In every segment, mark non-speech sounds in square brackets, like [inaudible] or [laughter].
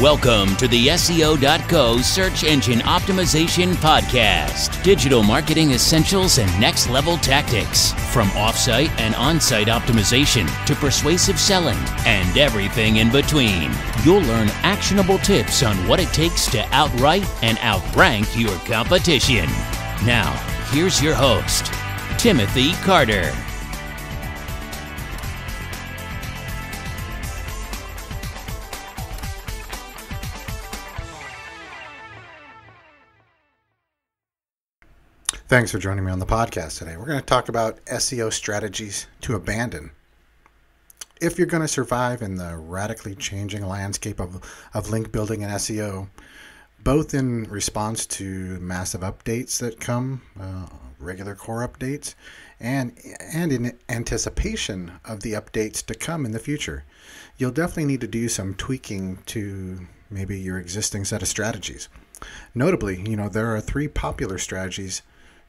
Welcome to the SEO.co Search Engine Optimization Podcast. Digital marketing essentials and next level tactics. From offsite and on site optimization to persuasive selling and everything in between. You'll learn actionable tips on what it takes to outright and outrank your competition. Now, here's your host, Timothy Carter. Thanks for joining me on the podcast today. We're going to talk about SEO strategies to abandon. If you're going to survive in the radically changing landscape of, of link building and SEO, both in response to massive updates that come, uh, regular core updates, and, and in anticipation of the updates to come in the future, you'll definitely need to do some tweaking to maybe your existing set of strategies. Notably, you know, there are three popular strategies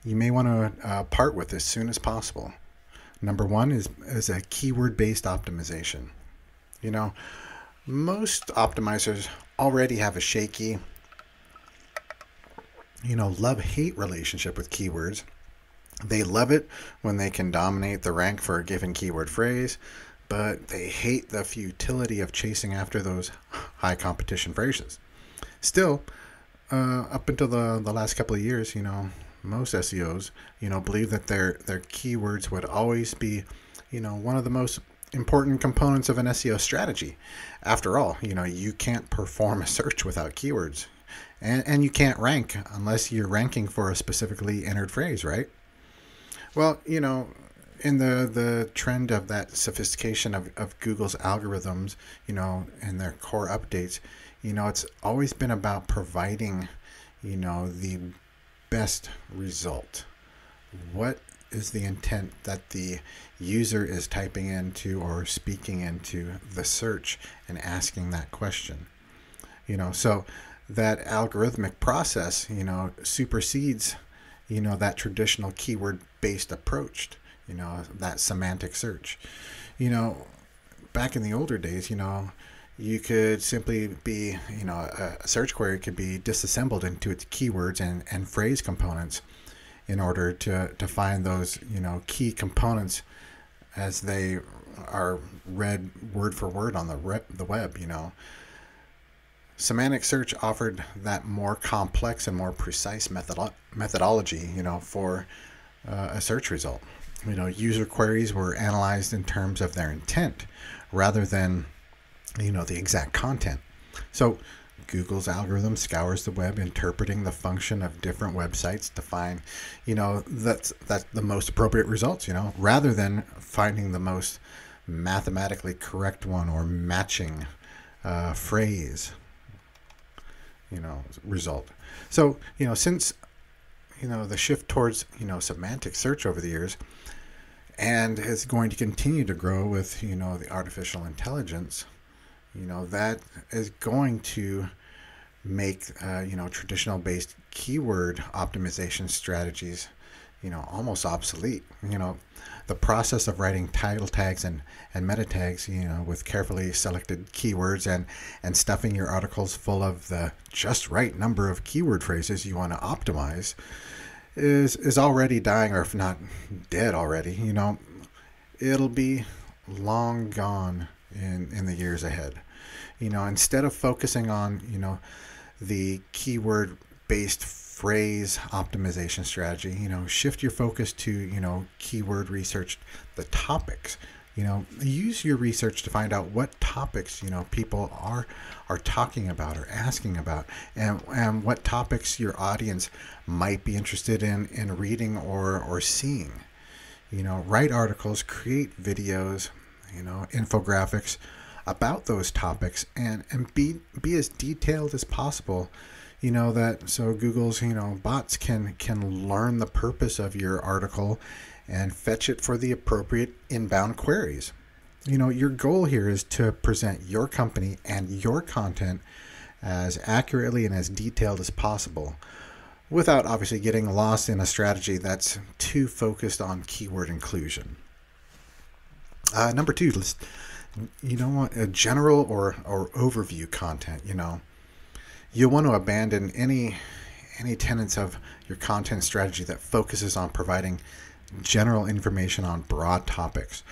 you may want to uh, part with as soon as possible. Number one is, is a keyword based optimization. You know, most optimizers already have a shaky, you know, love hate relationship with keywords. They love it when they can dominate the rank for a given keyword phrase, but they hate the futility of chasing after those high competition phrases. Still, uh, up until the, the last couple of years, you know, most SEOs, you know, believe that their their keywords would always be, you know, one of the most important components of an SEO strategy. After all, you know, you can't perform a search without keywords. And and you can't rank unless you're ranking for a specifically entered phrase, right? Well, you know, in the the trend of that sophistication of, of Google's algorithms, you know, and their core updates, you know, it's always been about providing, you know, the best result? What is the intent that the user is typing into or speaking into the search and asking that question? You know, so that algorithmic process, you know, supersedes, you know, that traditional keyword based approach, you know, that semantic search. You know, back in the older days, you know, you could simply be, you know, a search query could be disassembled into its keywords and, and phrase components in order to, to find those, you know, key components as they are read word for word on the the web, you know. Semantic search offered that more complex and more precise methodo- methodology, you know, for uh, a search result. You know, user queries were analyzed in terms of their intent rather than you know the exact content. So Google's algorithm scours the web, interpreting the function of different websites to find, you know, that's that's the most appropriate results. You know, rather than finding the most mathematically correct one or matching uh, phrase, you know, result. So you know, since you know the shift towards you know semantic search over the years, and is going to continue to grow with you know the artificial intelligence you know that is going to make uh, you know traditional based keyword optimization strategies you know almost obsolete. You know the process of writing title tags and and meta tags you know with carefully selected keywords and and stuffing your articles full of the just right number of keyword phrases you want to optimize is is already dying or if not dead already you know it'll be long gone in in the years ahead. You know, instead of focusing on you know the keyword based phrase optimization strategy, you know, shift your focus to you know keyword research, the topics. You know, use your research to find out what topics you know people are are talking about or asking about, and and what topics your audience might be interested in in reading or or seeing. You know, write articles, create videos, you know, infographics about those topics and, and be be as detailed as possible. You know that so Google's you know bots can can learn the purpose of your article and fetch it for the appropriate inbound queries. You know, your goal here is to present your company and your content as accurately and as detailed as possible without obviously getting lost in a strategy that's too focused on keyword inclusion. Uh, number two, let's you don't want a general or, or overview content, you know. You'll want to abandon any any tenets of your content strategy that focuses on providing general information on broad topics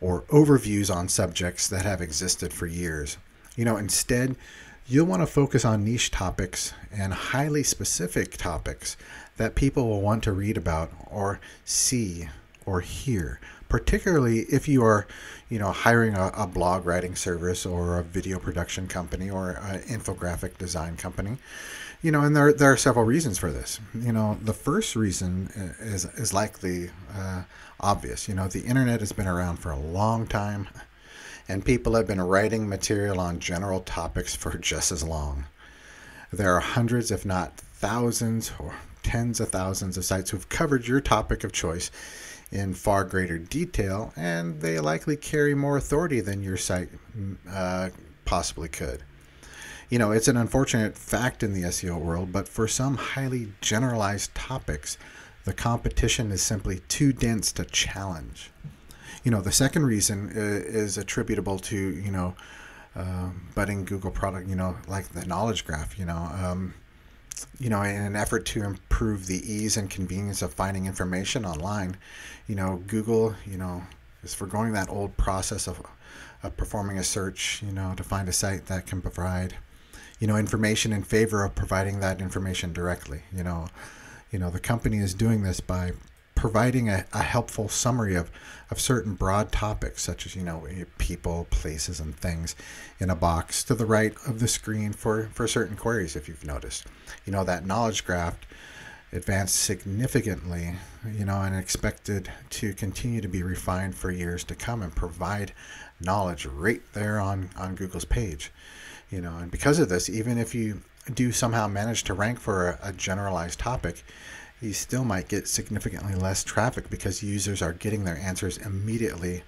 or overviews on subjects that have existed for years. You know, instead, you'll want to focus on niche topics and highly specific topics that people will want to read about or see or hear particularly if you are you know hiring a, a, blog writing service or a video production company or an infographic design company you know and there, there are several reasons for this. You know the first reason is is likely uh, obvious. You know the internet has been around for a long time and people have been writing material on general topics for [laughs] just as long. There are hundreds if not thousands or tens of thousands of sites who've covered your topic of choice in far greater detail, and they likely carry more authority than your site uh, possibly could. You know, it's an unfortunate fact in the SEO world, but for some highly generalized topics, the competition is simply too dense to challenge. You know, the second reason uh, is attributable to, you know, uh, budding Google product, you know, like the knowledge graph, you know. Um, you know, in an effort to improve the ease and convenience of finding information online, you know, Google, you know, is foregoing that old process of, of performing a search, you know, to find a site that can provide, you know, information in favor of providing that information directly. You know, you know, the company is doing this by providing a, a helpful summary of, of certain broad topics, such as, you know, people, places, and things in a box to the right of the screen for, for certain queries, if you've noticed. You know, that knowledge graph advanced significantly, you know, and expected to continue to be refined for years to come and provide knowledge right there on, on Google's page. You know, and because of this, even if you do somehow manage to rank for a, a generalized topic, you still might get significantly less traffic because users are getting their answers immediately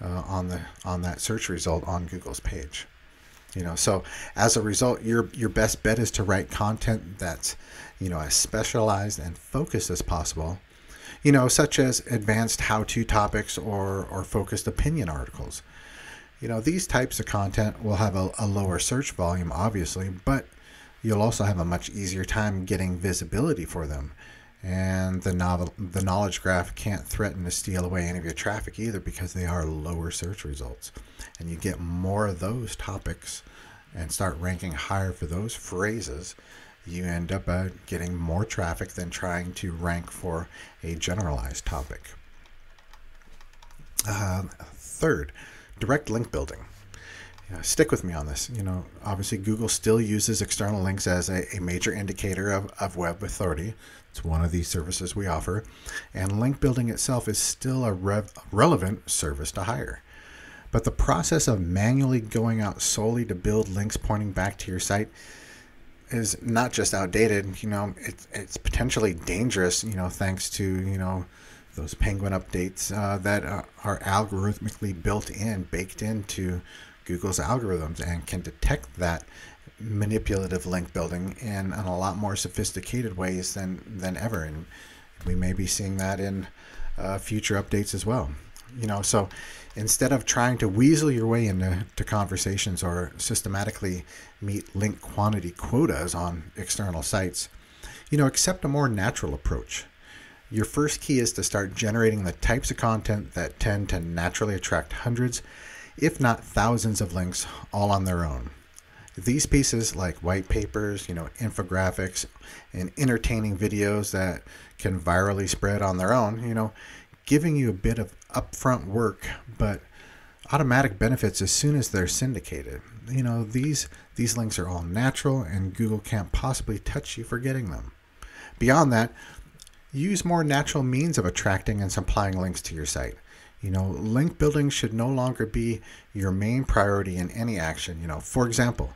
uh, on the on that search result on Google's page. You know, so as a result, your your best bet is to write content that's you know as specialized and focused as possible. You know, such as advanced how-to topics or or focused opinion articles. You know, these types of content will have a, a lower search volume, obviously, but you'll also have a much easier time getting visibility for them and the novel the knowledge graph can't threaten to steal away any of your traffic either because they are lower search results and you get more of those topics and start ranking higher for those phrases you end up uh, getting more traffic than trying to rank for a generalized topic uh, third direct link building stick with me on this. You know, obviously Google still uses external links as a, a major indicator of, of web authority. It's one of the services we offer. And link building itself is still a rev- relevant service to hire. But the process of manually going out solely to build links pointing back to your site is not just outdated, you know, it's, it's potentially dangerous, you know, thanks to, you know, those penguin updates uh, that are, are algorithmically built in, baked into Google's algorithms and can detect that manipulative link building in, in a lot more sophisticated ways than, than ever. And we may be seeing that in uh, future updates as well. You know, so instead of trying to weasel your way into to conversations or systematically meet link quantity quotas on external sites, you know, accept a more natural approach. Your first key is to start generating the types of content that tend to naturally attract hundreds, if not thousands, of links all on their own these pieces like white papers, you know, infographics, and entertaining videos that can virally spread on their own, you know, giving you a bit of upfront work, but automatic benefits as soon as they're syndicated. You know, these these links are all natural and Google can't possibly touch you for getting them. Beyond that, use more natural means of attracting and supplying links to your site. You know, link building should no longer be your main priority in any action. You know, for example,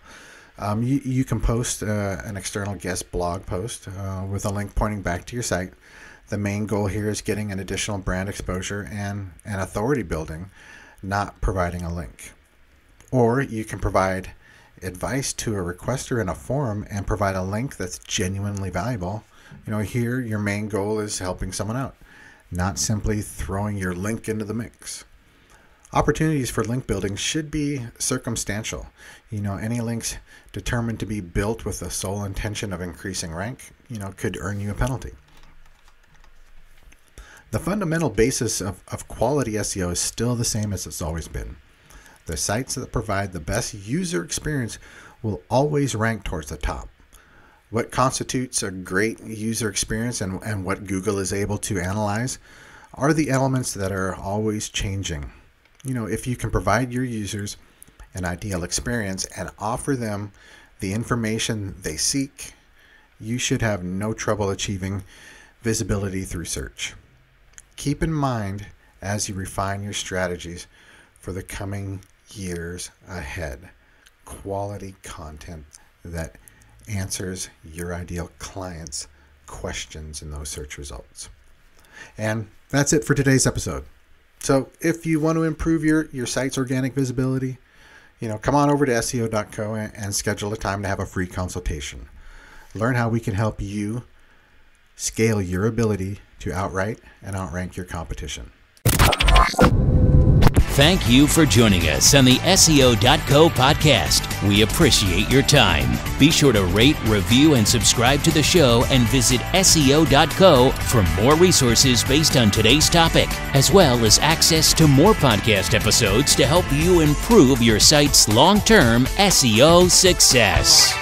um, you, you can post uh, an external guest blog post uh, with a link pointing back to your site. The main goal here is getting an additional brand exposure and, an authority building, not providing a link. Or you can provide advice to a requester in a forum and provide a link that's genuinely valuable. You know, here your main goal is helping someone out not simply throwing your link into the mix. Opportunities for link building should be circumstantial. You know, any links determined to be built with the sole intention of increasing rank, you know, could earn you a penalty. The fundamental basis of, of quality SEO is still the same as it's always been. The sites that provide the best user experience will always rank towards the top. What constitutes a great user experience and, and what Google is able to analyze are the elements that are always changing. You know, if you can provide your users an ideal experience and offer them the information they seek, you should have no trouble achieving visibility through search. Keep in mind as you refine your strategies for the coming years ahead quality content that answers your ideal client's questions in those search results. And that's it for today's episode. So if you want to improve your, your site's organic visibility, you know, come on over to SEO.co and, and schedule a time to have a free consultation. Learn how we can help you scale your ability to outright and outrank your competition. Thank you for joining us on the SEO.co podcast. We appreciate your time. Be sure to rate, review, and subscribe to the show and visit SEO.co for more resources based on today's topic, as well as access to more podcast episodes to help you improve your site's long term SEO success.